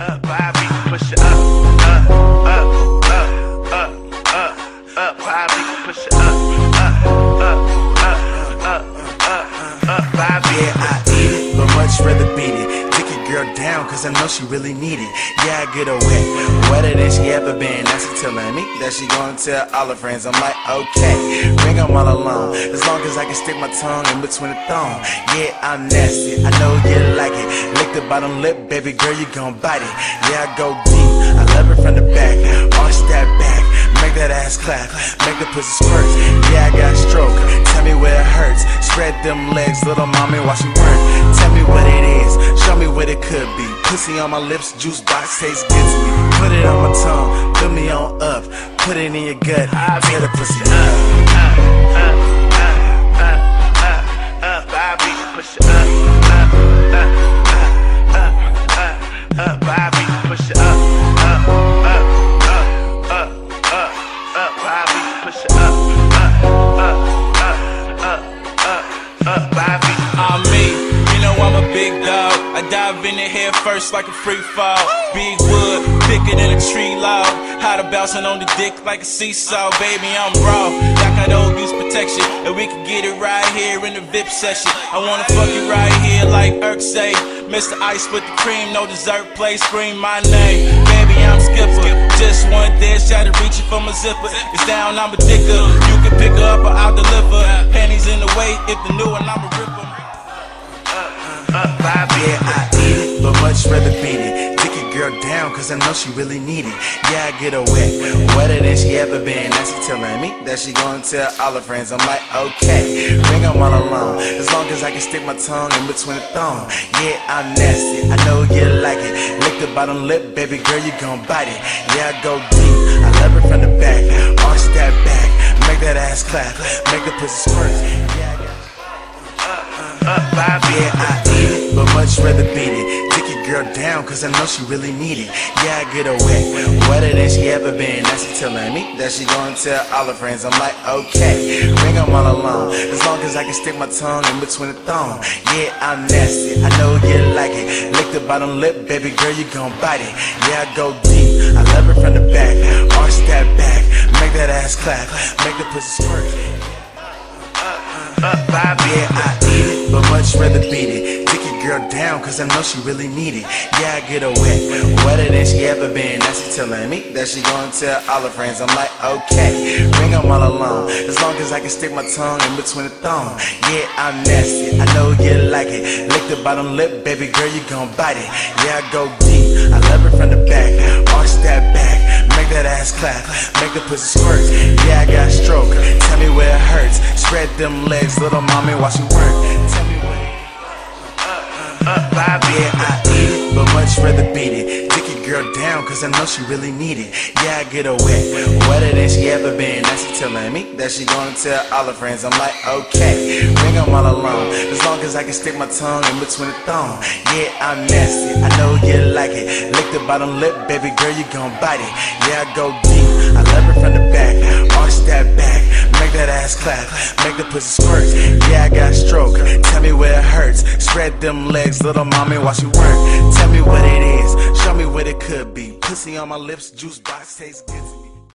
up, Bobby, push it up, up, up, up, up, up, up, Bobby, push it up, up, up, up, up, up, up, I eat it, but much rather beat it. Girl down, cause I know she really need it. Yeah, I get her wet, wetter than she ever been. Now she telling me that she gonna tell all her friends. I'm like, okay, bring them all along. As long as I can stick my tongue in between the thong. Yeah, I'm nasty, I know you like it. Lick the bottom lip, baby girl, you gon' bite it. Yeah, I go deep, I love it from the back. Arch that back, make that ass clap, make the pussy squirt. Yeah, I got stroke, tell me where it hurts. Spread them legs, little mommy, while she work. Tell me what it it could be. Pussy on my lips, juice box tastes good to me. Put it on my tongue, put me on up. Put it in your gut, tear the pussy up. up, up, up, up, up, up, up, up, a big dog. I dive in the head first like a free fall. Big wood, thicker than a tree log. How to bouncing on the dick like a seesaw, baby. I'm raw, like I don't use protection. And we can get it right here in the VIP session. I wanna fuck you right here like Irk say. Mr. Ice with the cream, no dessert, play, scream my name. Baby, I'm Skipper. Just one dance, try to reach it for my zipper. It's down, I'm a dicker. You can pick her up or I'll deliver. Panties in the way, if the new one, I'ma rip 'em. Up. Yeah, I eat it, but much rather beat it. Dick a girl down, cause I know she really need it. Yeah, I get her wet, wetter than she ever been. Now she telling me that she gonna tell all her friends. I'm like, okay, bring them all along. As long as I can stick my tongue in between the thong. Yeah, I'm nasty, I know you like it. Lick the bottom lip, baby girl, you gon' bite it. Yeah, I go deep, I love it from the back. Arch that back, make that ass clap, make the pussy squirt. Yeah, Bobby. yeah, I eat it, but much rather beat it. Take your girl down, cause I know she really need it. Yeah, I get her wet, wetter than she ever been. Now she telling me that she gonna tell all her friends. I'm like, okay, bring them all along. As long as I can stick my tongue in between the thong. Yeah, I'm nasty, I know you like it. Lick the bottom lip, baby girl, you gon' bite it. Yeah, I go deep, I love it from the back. Arch that back, make that ass clap, make the pussy squirt. Up, Bobby. Yeah, I much rather beat it. Dick your girl down, cause I know she really need it. Yeah, I get her wet, wetter than she ever been. Now she telling me that she gonna tell all her friends. I'm like, okay, bring them all along. As long as I can stick my tongue in between the thong. Yeah, I'm nasty, I know you like it. Lick the bottom lip, baby girl, you gon' bite it. Yeah, I go deep, I love it from the back. Arch that back, make that ass clap, make the pussy squirt. Yeah, I got stroke, tell me where it hurts. Spread them legs, little mommy, watch you work. Rather beat it. Dick your girl down, cause I know she really need it. Yeah, I get her wet, wetter than she ever been. Now she telling me that she gonna tell all her friends. I'm like, okay, bring them all along. As long as I can stick my tongue in between the thong. Yeah, I'm nasty, I know you like it. Lick the bottom lip, baby girl, you gon' bite it. Yeah, I go deep, I love it from the back. Arch that back, make that ass clap, make the pussy squirt. Yeah, I got stroke, tell me where it hurts. Spread them legs, little mommy, watch you work. Tell me what it is, show me what it could be. Pussy on my lips, juice box tastes good.